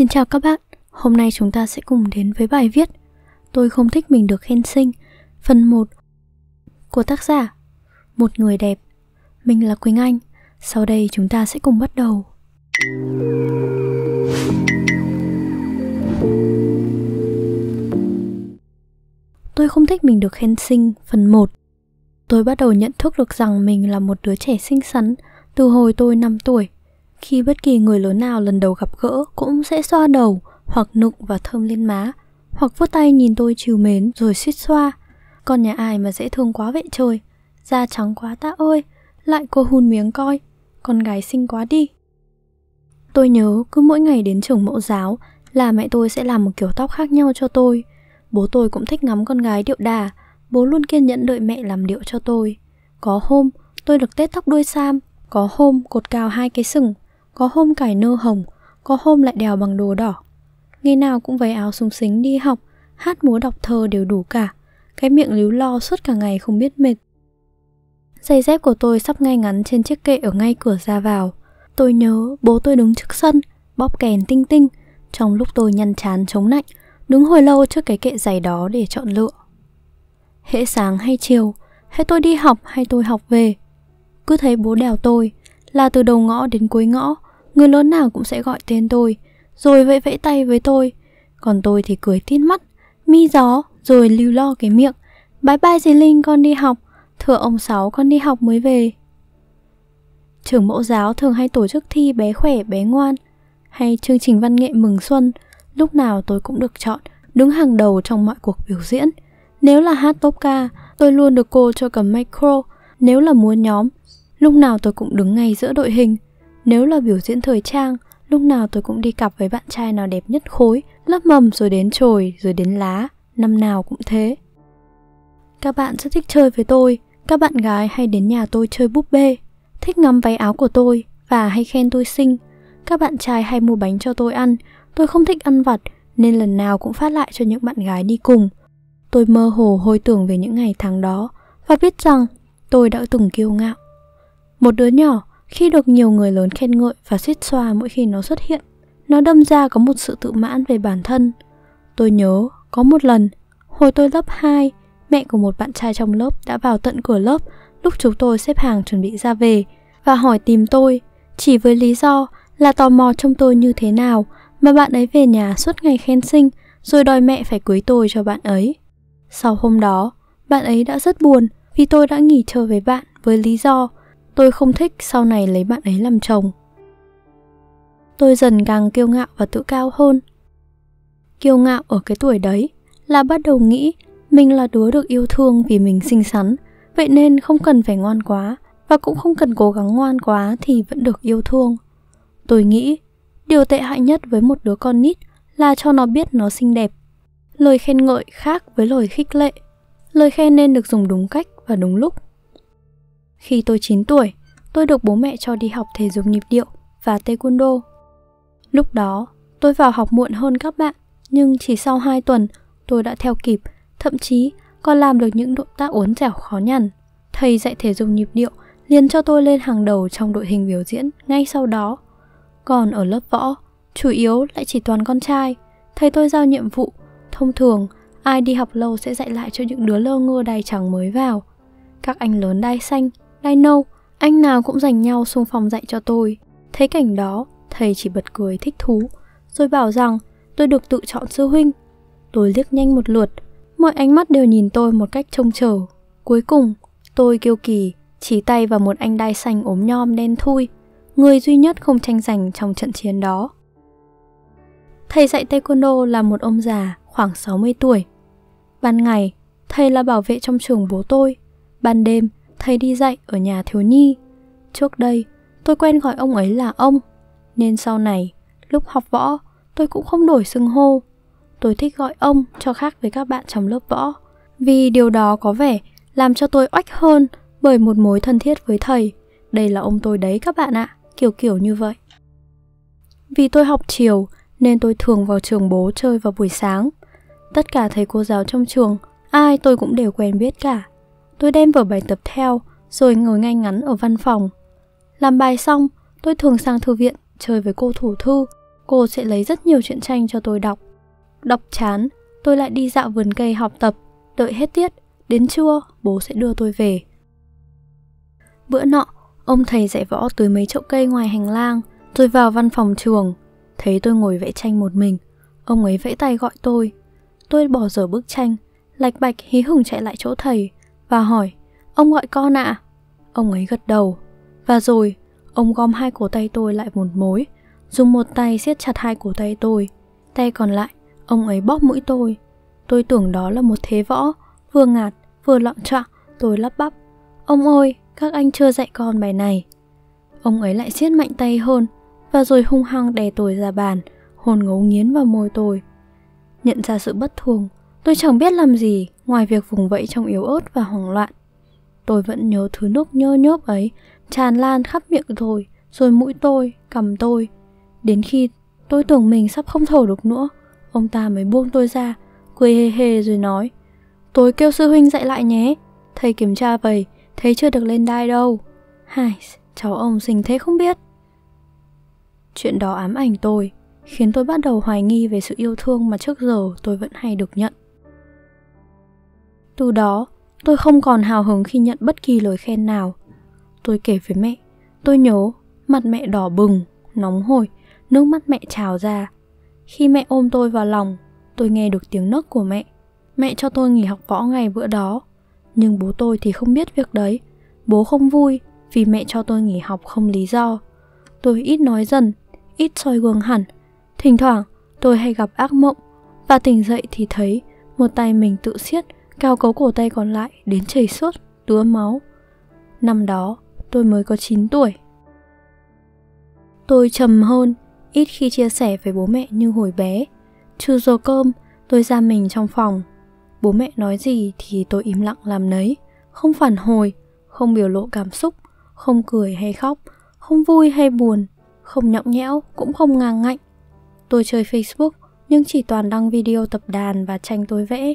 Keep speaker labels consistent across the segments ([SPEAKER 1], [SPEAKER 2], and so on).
[SPEAKER 1] Xin chào các bạn, hôm nay chúng ta sẽ cùng đến với bài viết Tôi không thích mình được khen sinh Phần 1 Của tác giả. Một người đẹp. Mình là Quỳnh Anh. Sau đây chúng ta sẽ cùng bắt đầu. Tôi không thích mình được khen sinh Phần 1 Tôi bắt đầu nhận thức được rằng mình là một đứa trẻ xinh xắn từ hồi tôi 5 tuổi. Khi bất kỳ người lớn nào lần đầu gặp gỡ cũng sẽ xoa đầu hoặc nụng và thơm lên má, hoặc vuốt tay nhìn tôi chiều mến rồi suýt xoa. Con nhà ai mà dễ thương quá vậy trời, da trắng quá ta ơi, lại cô hun miếng coi, con gái xinh quá đi. Tôi nhớ cứ mỗi ngày đến trường mẫu giáo là mẹ tôi sẽ làm một kiểu tóc khác nhau cho tôi. Bố tôi cũng thích ngắm con gái điệu đà, bố luôn kiên nhẫn đợi mẹ làm điệu cho tôi. Có hôm tôi được tết tóc đuôi sam, có hôm cột cao hai cái sừng, có hôm cải nơ hồng, có hôm lại đèo bằng đồ đỏ. Ngày nào cũng váy áo súng xính đi học, hát múa đọc thơ đều đủ cả. Cái miệng líu lo suốt cả ngày không biết mệt. Giày dép của tôi sắp ngay ngắn trên chiếc kệ ở ngay cửa ra vào. Tôi nhớ bố tôi đứng trước sân, bóp kèn tinh tinh, trong lúc tôi nhăn chán chống nạnh, đứng hồi lâu trước cái kệ giày đó để chọn lựa. Hễ sáng hay chiều, hay tôi đi học hay tôi học về, cứ thấy bố đèo tôi, là từ đầu ngõ đến cuối ngõ, người lớn nào cũng sẽ gọi tên tôi, rồi vẫy vẫy tay với tôi. Còn tôi thì cười tít mắt, mi gió, rồi lưu lo cái miệng. Bye bye dì Linh con đi học, thưa ông Sáu con đi học mới về. Trường mẫu giáo thường hay tổ chức thi bé khỏe bé ngoan, hay chương trình văn nghệ mừng xuân, lúc nào tôi cũng được chọn, đứng hàng đầu trong mọi cuộc biểu diễn. Nếu là hát top ca, tôi luôn được cô cho cầm micro, nếu là múa nhóm, lúc nào tôi cũng đứng ngay giữa đội hình. Nếu là biểu diễn thời trang, lúc nào tôi cũng đi cặp với bạn trai nào đẹp nhất khối, lớp mầm rồi đến chồi, rồi đến lá, năm nào cũng thế. Các bạn rất thích chơi với tôi, các bạn gái hay đến nhà tôi chơi búp bê, thích ngắm váy áo của tôi và hay khen tôi xinh. Các bạn trai hay mua bánh cho tôi ăn, tôi không thích ăn vặt nên lần nào cũng phát lại cho những bạn gái đi cùng. Tôi mơ hồ hồi tưởng về những ngày tháng đó và biết rằng tôi đã từng kiêu ngạo. Một đứa nhỏ khi được nhiều người lớn khen ngợi và suýt xoa mỗi khi nó xuất hiện, nó đâm ra có một sự tự mãn về bản thân. Tôi nhớ có một lần, hồi tôi lớp 2, mẹ của một bạn trai trong lớp đã vào tận cửa lớp lúc chúng tôi xếp hàng chuẩn bị ra về và hỏi tìm tôi, chỉ với lý do là tò mò trông tôi như thế nào mà bạn ấy về nhà suốt ngày khen sinh rồi đòi mẹ phải cưới tôi cho bạn ấy. Sau hôm đó, bạn ấy đã rất buồn vì tôi đã nghỉ chơi với bạn với lý do tôi không thích sau này lấy bạn ấy làm chồng. Tôi dần càng kiêu ngạo và tự cao hơn. Kiêu ngạo ở cái tuổi đấy là bắt đầu nghĩ mình là đứa được yêu thương vì mình xinh xắn, vậy nên không cần phải ngoan quá và cũng không cần cố gắng ngoan quá thì vẫn được yêu thương. Tôi nghĩ điều tệ hại nhất với một đứa con nít là cho nó biết nó xinh đẹp. Lời khen ngợi khác với lời khích lệ. Lời khen nên được dùng đúng cách và đúng lúc. Khi tôi 9 tuổi, tôi được bố mẹ cho đi học thể dục nhịp điệu và taekwondo. Lúc đó, tôi vào học muộn hơn các bạn, nhưng chỉ sau 2 tuần, tôi đã theo kịp, thậm chí còn làm được những động tác uốn dẻo khó nhằn. Thầy dạy thể dục nhịp điệu liền cho tôi lên hàng đầu trong đội hình biểu diễn ngay sau đó. Còn ở lớp võ, chủ yếu lại chỉ toàn con trai. Thầy tôi giao nhiệm vụ, thông thường ai đi học lâu sẽ dạy lại cho những đứa lơ ngơ đai trắng mới vào. Các anh lớn đai xanh, đai nâu, anh nào cũng dành nhau xung phong dạy cho tôi. Thấy cảnh đó, thầy chỉ bật cười thích thú, rồi bảo rằng tôi được tự chọn sư huynh. Tôi liếc nhanh một lượt, mọi ánh mắt đều nhìn tôi một cách trông chờ. Cuối cùng, tôi kiêu kỳ, chỉ tay vào một anh đai xanh ốm nhom đen thui, người duy nhất không tranh giành trong trận chiến đó. Thầy dạy taekwondo là một ông già khoảng 60 tuổi. Ban ngày, thầy là bảo vệ trong trường bố tôi. Ban đêm, thầy đi dạy ở nhà thiếu nhi. Trước đây, tôi quen gọi ông ấy là ông, nên sau này, lúc học võ, tôi cũng không đổi xưng hô. Tôi thích gọi ông cho khác với các bạn trong lớp võ, vì điều đó có vẻ làm cho tôi oách hơn bởi một mối thân thiết với thầy. Đây là ông tôi đấy các bạn ạ, kiểu kiểu như vậy. Vì tôi học chiều nên tôi thường vào trường bố chơi vào buổi sáng. Tất cả thầy cô giáo trong trường, ai tôi cũng đều quen biết cả. Tôi đem vở bài tập theo, rồi ngồi ngay ngắn ở văn phòng. Làm bài xong, tôi thường sang thư viện chơi với cô thủ thư. cô sẽ lấy rất nhiều truyện tranh cho tôi đọc. Đọc chán, tôi lại đi dạo vườn cây học tập, đợi hết tiết, đến trưa bố sẽ đưa tôi về. Bữa nọ, ông thầy dạy võ tới mấy chậu cây ngoài hành lang, tôi vào văn phòng trường, thấy tôi ngồi vẽ tranh một mình, ông ấy vẫy tay gọi tôi. Tôi bỏ dở bức tranh, lạch bạch hí hửng chạy lại chỗ thầy và hỏi, ông gọi con ạ? À? Ông ấy gật đầu, và rồi ông gom hai cổ tay tôi lại một mối, dùng một tay siết chặt hai cổ tay tôi, tay còn lại ông ấy bóp mũi tôi. Tôi tưởng đó là một thế võ, vừa ngạt vừa loạn trọng, tôi lắp bắp. Ông ơi, các anh chưa dạy con bài này. Ông ấy lại siết mạnh tay hơn, và rồi hung hăng đè tôi ra bàn, hồn ngấu nghiến vào môi tôi. Nhận ra sự bất thường, tôi chẳng biết làm gì ngoài việc vùng vẫy trong yếu ớt và hoảng loạn. Tôi vẫn nhớ thứ nước nhơ nhớp ấy tràn lan khắp miệng tôi, rồi mũi tôi, cầm tôi. Đến khi tôi tưởng mình sắp không thở được nữa, ông ta mới buông tôi ra, cười hề hề rồi nói Tôi kêu sư huynh dạy lại nhé, thầy kiểm tra vậy, thấy chưa được lên đai đâu. Hai, cháu ông xinh thế không biết. Chuyện đó ám ảnh tôi, khiến tôi bắt đầu hoài nghi về sự yêu thương mà trước giờ tôi vẫn hay được nhận. Từ đó, tôi không còn hào hứng khi nhận bất kỳ lời khen nào. Tôi kể với mẹ, tôi nhớ mặt mẹ đỏ bừng, nóng hổi, nước mắt mẹ trào ra. Khi mẹ ôm tôi vào lòng, tôi nghe được tiếng nấc của mẹ. Mẹ cho tôi nghỉ học võ ngày bữa đó, nhưng bố tôi thì không biết việc đấy. Bố không vui vì mẹ cho tôi nghỉ học không lý do. Tôi ít nói dần, ít soi gương hẳn. Thỉnh thoảng, tôi hay gặp ác mộng và tỉnh dậy thì thấy một tay mình tự siết cao cấu cổ tay còn lại đến chảy suốt, túa máu. Năm đó, tôi mới có 9 tuổi. Tôi trầm hơn, ít khi chia sẻ với bố mẹ như hồi bé. Trừ giờ cơm, tôi ra mình trong phòng. Bố mẹ nói gì thì tôi im lặng làm nấy, không phản hồi, không biểu lộ cảm xúc, không cười hay khóc, không vui hay buồn, không nhõng nhẽo, cũng không ngang ngạnh. Tôi chơi Facebook nhưng chỉ toàn đăng video tập đàn và tranh tôi vẽ.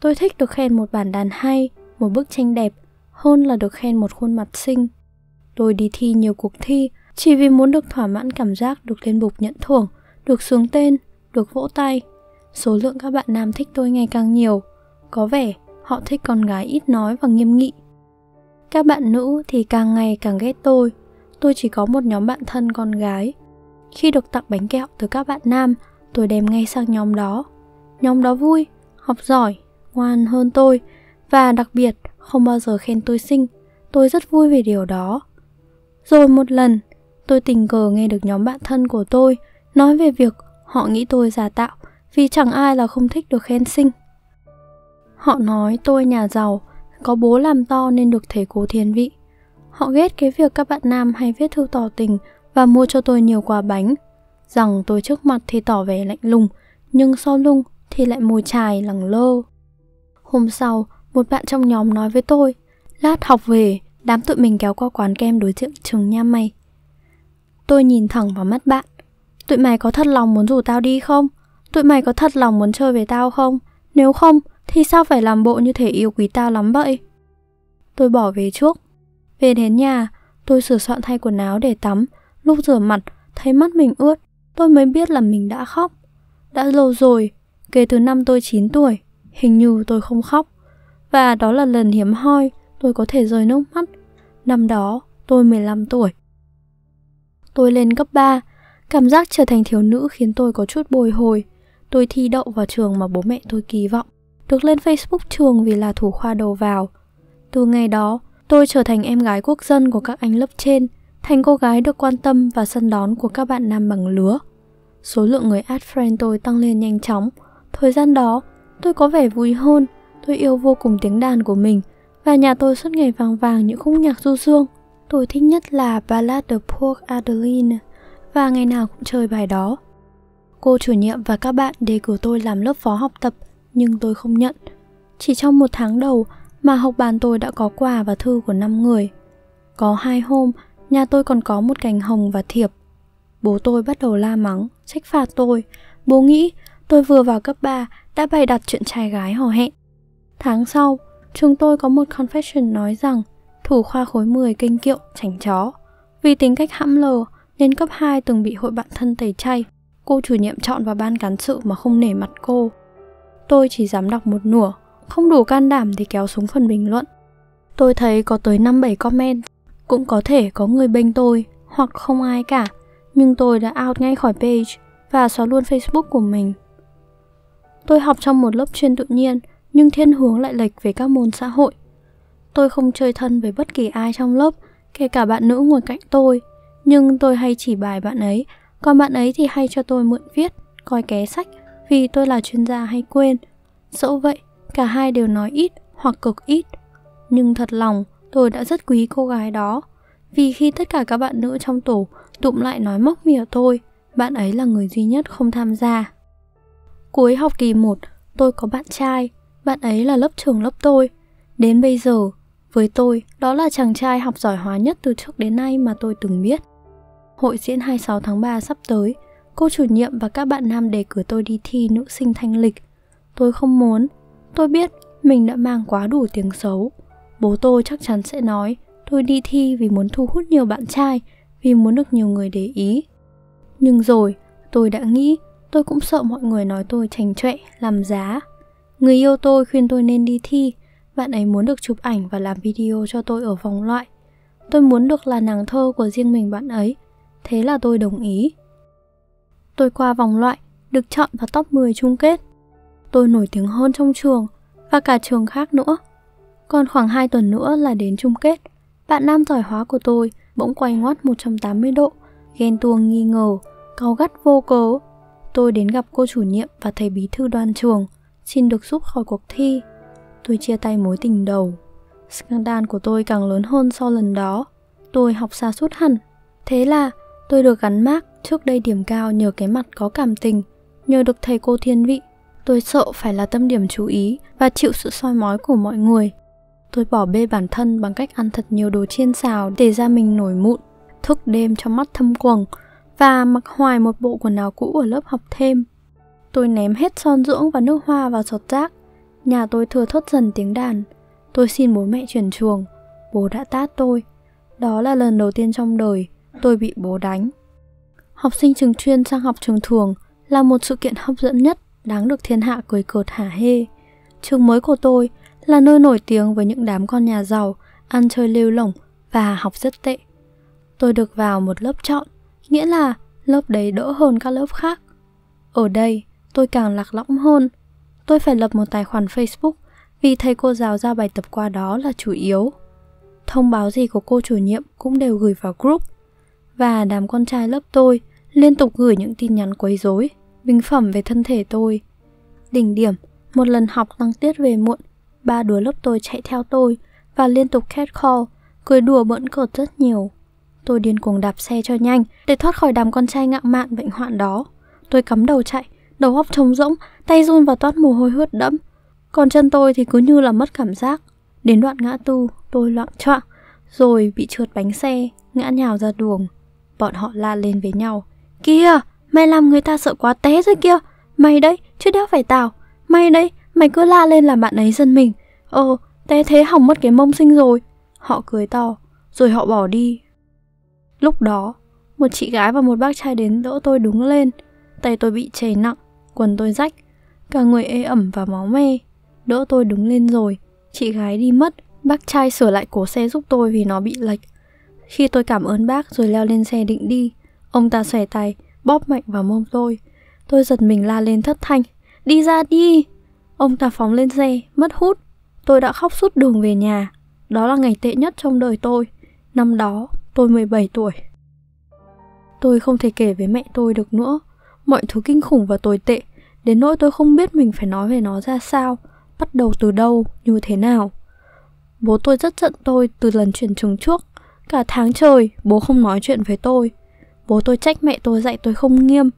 [SPEAKER 1] Tôi thích được khen một bản đàn hay, một bức tranh đẹp, hơn là được khen một khuôn mặt xinh. Tôi đi thi nhiều cuộc thi chỉ vì muốn được thỏa mãn cảm giác được lên bục nhận thưởng, được xuống tên, được vỗ tay. Số lượng các bạn nam thích tôi ngày càng nhiều. Có vẻ họ thích con gái ít nói và nghiêm nghị. Các bạn nữ thì càng ngày càng ghét tôi. Tôi chỉ có một nhóm bạn thân con gái. Khi được tặng bánh kẹo từ các bạn nam, tôi đem ngay sang nhóm đó. Nhóm đó vui, học giỏi, ngoan hơn tôi và đặc biệt không bao giờ khen tôi xinh. Tôi rất vui về điều đó. Rồi một lần, tôi tình cờ nghe được nhóm bạn thân của tôi nói về việc họ nghĩ tôi giả tạo vì chẳng ai là không thích được khen xinh. Họ nói tôi nhà giàu, có bố làm to nên được thầy cố thiên vị. Họ ghét cái việc các bạn nam hay viết thư tỏ tình và mua cho tôi nhiều quà bánh. Rằng tôi trước mặt thì tỏ vẻ lạnh lùng, nhưng sau lưng thì lại mùi chài lẳng lơ. Hôm sau, một bạn trong nhóm nói với tôi, lát học về, đám tụi mình kéo qua quán kem đối diện trường nha mày. Tôi nhìn thẳng vào mắt bạn. Tụi mày có thật lòng muốn rủ tao đi không? Tụi mày có thật lòng muốn chơi với tao không? Nếu không, thì sao phải làm bộ như thể yêu quý tao lắm vậy? Tôi bỏ về trước. Về đến nhà, tôi sửa soạn thay quần áo để tắm. Lúc rửa mặt, thấy mắt mình ướt, tôi mới biết là mình đã khóc. Đã lâu rồi, kể từ năm tôi 9 tuổi, hình như tôi không khóc. Và đó là lần hiếm hoi tôi có thể rơi nước mắt. Năm đó, tôi 15 tuổi. Tôi lên cấp 3, cảm giác trở thành thiếu nữ khiến tôi có chút bồi hồi. Tôi thi đậu vào trường mà bố mẹ tôi kỳ vọng, được lên Facebook trường vì là thủ khoa đầu vào. Từ ngày đó, tôi trở thành em gái quốc dân của các anh lớp trên, thành cô gái được quan tâm và sân đón của các bạn nam bằng lứa. Số lượng người add friend tôi tăng lên nhanh chóng. Thời gian đó, tôi có vẻ vui hơn, tôi yêu vô cùng tiếng đàn của mình và nhà tôi suốt ngày vàng vàng những khúc nhạc du dương. Tôi thích nhất là Ballad of Poor Adeline và ngày nào cũng chơi bài đó. Cô chủ nhiệm và các bạn đề cử tôi làm lớp phó học tập nhưng tôi không nhận. Chỉ trong một tháng đầu mà học bàn tôi đã có quà và thư của 5 người. Có hai hôm, nhà tôi còn có một cành hồng và thiệp. Bố tôi bắt đầu la mắng, trách phạt tôi. Bố nghĩ tôi vừa vào cấp 3 đã bày đặt chuyện trai gái hò hẹn. Tháng sau, chúng tôi có một confession nói rằng thủ khoa khối 10 kinh kiệu, chảnh chó. Vì tính cách hãm lờ nên cấp 2 từng bị hội bạn thân tẩy chay cô chủ nhiệm chọn vào ban cán sự mà không nể mặt cô. Tôi chỉ dám đọc một nửa, không đủ can đảm thì kéo xuống phần bình luận. Tôi thấy có tới 5-7 comment, cũng có thể có người bênh tôi hoặc không ai cả, nhưng tôi đã out ngay khỏi page và xóa luôn Facebook của mình. Tôi học trong một lớp chuyên tự nhiên, nhưng thiên hướng lại lệch về các môn xã hội. Tôi không chơi thân với bất kỳ ai trong lớp, kể cả bạn nữ ngồi cạnh tôi, nhưng tôi hay chỉ bài bạn ấy, còn bạn ấy thì hay cho tôi mượn viết, coi ké sách vì tôi là chuyên gia hay quên. Dẫu vậy, cả hai đều nói ít hoặc cực ít. Nhưng thật lòng, tôi đã rất quý cô gái đó. Vì khi tất cả các bạn nữ trong tổ tụm lại nói móc mỉa tôi, bạn ấy là người duy nhất không tham gia. Cuối học kỳ 1, tôi có bạn trai, bạn ấy là lớp trưởng lớp tôi. Đến bây giờ, với tôi, đó là chàng trai học giỏi hóa nhất từ trước đến nay mà tôi từng biết. Hội diễn 26 tháng 3 sắp tới, cô chủ nhiệm và các bạn nam đề cử tôi đi thi nữ sinh thanh lịch. Tôi không muốn, tôi biết mình đã mang quá đủ tiếng xấu. Bố tôi chắc chắn sẽ nói tôi đi thi vì muốn thu hút nhiều bạn trai, vì muốn được nhiều người để ý. Nhưng rồi, tôi đã nghĩ tôi cũng sợ mọi người nói tôi chành chọe, làm giá. Người yêu tôi khuyên tôi nên đi thi, bạn ấy muốn được chụp ảnh và làm video cho tôi ở vòng loại. Tôi muốn được là nàng thơ của riêng mình bạn ấy, thế là tôi đồng ý. Tôi qua vòng loại, được chọn vào top 10 chung kết. Tôi nổi tiếng hơn trong trường và cả trường khác nữa. Còn khoảng 2 tuần nữa là đến chung kết. Bạn nam giỏi hóa của tôi bỗng quay ngoắt 180 độ, ghen tuông nghi ngờ, cáu gắt vô cớ. Tôi đến gặp cô chủ nhiệm và thầy bí thư đoàn trường, xin được giúp khỏi cuộc thi. Tôi chia tay mối tình đầu. Scandal của tôi càng lớn hơn sau lần đó. Tôi học xa suốt hẳn. Thế là tôi được gắn mác trước đây điểm cao nhờ cái mặt có cảm tình, nhờ được thầy cô thiên vị. Tôi sợ phải là tâm điểm chú ý và chịu sự soi mói của mọi người. Tôi bỏ bê bản thân bằng cách ăn thật nhiều đồ chiên xào để ra mình nổi mụn, thức đêm trong mắt thâm quầng và mặc hoài một bộ quần áo cũ ở lớp học thêm. Tôi ném hết son dưỡng và nước hoa vào sọt rác. Nhà tôi thừa thốt dần tiếng đàn. Tôi xin bố mẹ chuyển chuồng. Bố đã tát tôi. Đó là lần đầu tiên trong đời tôi bị bố đánh. Học sinh trường chuyên sang học trường thường là một sự kiện hấp dẫn nhất đáng được thiên hạ cười cợt hả hê. Trường mới của tôi là nơi nổi tiếng với những đám con nhà giàu, ăn chơi lêu lỏng và học rất tệ. Tôi được vào một lớp chọn, nghĩa là lớp đấy đỡ hơn các lớp khác. Ở đây, tôi càng lạc lõng hơn. Tôi phải lập một tài khoản Facebook vì thầy cô giáo giao bài tập qua đó là chủ yếu. Thông báo gì của cô chủ nhiệm cũng đều gửi vào group. Và đám con trai lớp tôi liên tục gửi những tin nhắn quấy rối, bình phẩm về thân thể tôi. Đỉnh điểm, một lần học tăng tiết về muộn, ba đứa lớp tôi chạy theo tôi và liên tục catcall, cười đùa bỡn cợt rất nhiều. Tôi điên cuồng đạp xe cho nhanh để thoát khỏi đám con trai ngạo mạn bệnh hoạn đó. Tôi cắm đầu chạy, đầu óc trống rỗng, tay run và toát mồ hôi ướt đẫm. Còn chân tôi thì cứ như là mất cảm giác. Đến đoạn ngã tư, tôi loạn choạng, rồi bị trượt bánh xe, ngã nhào ra đường. Bọn họ la lên với nhau. Kìa, mày làm người ta sợ quá té rồi kia. Mày đấy, chứ đéo phải tao. Mày đấy, mày cứ la lên là bạn ấy dân mình. Ờ, té thế hỏng mất cái mông sinh rồi. Họ cười to, rồi họ bỏ đi. Lúc đó, một chị gái và một bác trai đến đỡ tôi đứng lên. Tay tôi bị chảy nặng, quần tôi rách, cả người ê ẩm và máu me. Đỡ tôi đứng lên rồi, chị gái đi mất, bác trai sửa lại cổ xe giúp tôi vì nó bị lệch. Khi tôi cảm ơn bác rồi leo lên xe định đi, ông ta xòe tay, bóp mạnh vào mông tôi. Tôi giật mình la lên thất thanh, đi ra đi! Ông ta phóng lên xe, mất hút. Tôi đã khóc suốt đường về nhà. Đó là ngày tệ nhất trong đời tôi. Năm đó, tôi 17 tuổi. Tôi không thể kể với mẹ tôi được nữa. Mọi thứ kinh khủng và tồi tệ, đến nỗi tôi không biết mình phải nói về nó ra sao, bắt đầu từ đâu, như thế nào. Bố tôi rất giận tôi từ lần chuyển trường trước. Cả tháng trời, bố không nói chuyện với tôi. Bố tôi trách mẹ tôi dạy tôi không nghiêm.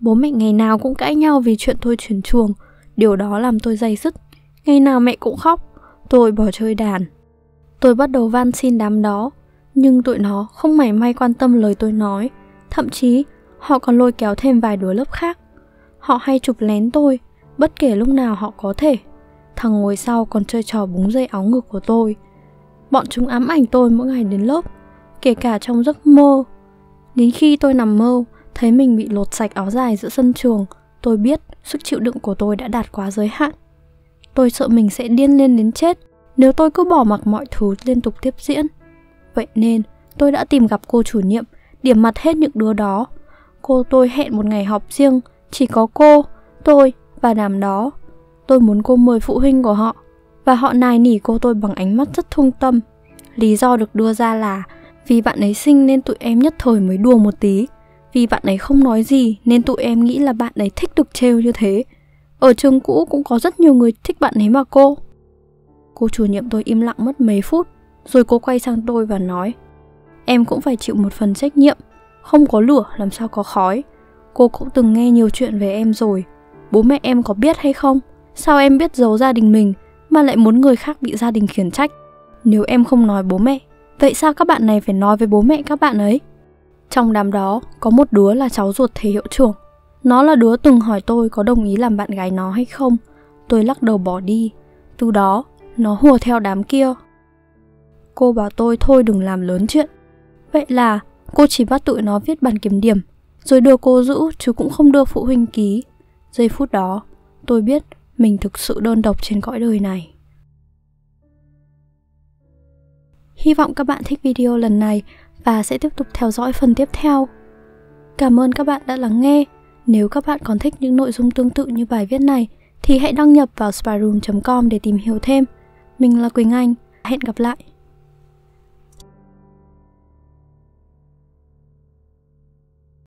[SPEAKER 1] Bố mẹ ngày nào cũng cãi nhau vì chuyện tôi chuyển trường. Điều đó làm tôi dày dứt. Ngày nào mẹ cũng khóc. Tôi bỏ chơi đàn. Tôi bắt đầu van xin đám đó. Nhưng tụi nó không mảy may quan tâm lời tôi nói. Thậm chí, họ còn lôi kéo thêm vài đứa lớp khác. Họ hay chụp lén tôi, bất kể lúc nào họ có thể. Thằng ngồi sau còn chơi trò búng dây áo ngực của tôi. Bọn chúng ám ảnh tôi mỗi ngày đến lớp, kể cả trong giấc mơ. Đến khi tôi nằm mơ, Thấy mình bị lột sạch áo dài giữa sân trường, tôi biết sức chịu đựng của tôi đã đạt quá giới hạn. Tôi sợ mình sẽ điên lên đến chết nếu tôi cứ bỏ mặc mọi thứ liên tục tiếp diễn. Vậy nên, tôi đã tìm gặp cô chủ nhiệm, điểm mặt hết những đứa đó. Cô tôi hẹn một ngày họp riêng, chỉ có cô, tôi và đám đó. Tôi muốn cô mời phụ huynh của họ, và họ nài nỉ cô tôi bằng ánh mắt rất thương tâm. Lý do được đưa ra là vì bạn ấy sinh nên tụi em nhất thời mới đùa một tí. Vì bạn ấy không nói gì nên tụi em nghĩ là bạn ấy thích được trêu như thế. Ở trường cũ cũng có rất nhiều người thích bạn ấy mà cô. Cô chủ nhiệm tôi im lặng mất mấy phút, rồi cô quay sang tôi và nói Em cũng phải chịu một phần trách nhiệm, không có lửa làm sao có khói. Cô cũng từng nghe nhiều chuyện về em rồi. Bố mẹ em có biết hay không? Sao em biết giấu gia đình mình mà lại muốn người khác bị gia đình khiển trách? Nếu em không nói bố mẹ, vậy sao các bạn này phải nói với bố mẹ các bạn ấy? Trong đám đó, có một đứa là cháu ruột thầy hiệu trưởng. Nó là đứa từng hỏi tôi có đồng ý làm bạn gái nó hay không. Tôi lắc đầu bỏ đi. Từ đó, nó hùa theo đám kia. Cô bảo tôi thôi đừng làm lớn chuyện. Vậy là cô chỉ bắt tụi nó viết bản kiểm điểm, rồi đưa cô giữ chứ cũng không đưa phụ huynh ký. Giây phút đó, tôi biết mình thực sự đơn độc trên cõi đời này. Hy vọng các bạn thích video lần này và sẽ tiếp tục theo dõi phần tiếp theo. Cảm ơn các bạn đã lắng nghe. Nếu các bạn còn thích những nội dung tương tự như bài viết này thì hãy đăng nhập vào spyroom.com để tìm hiểu thêm. Mình là Quỳnh Anh. Hẹn gặp lại.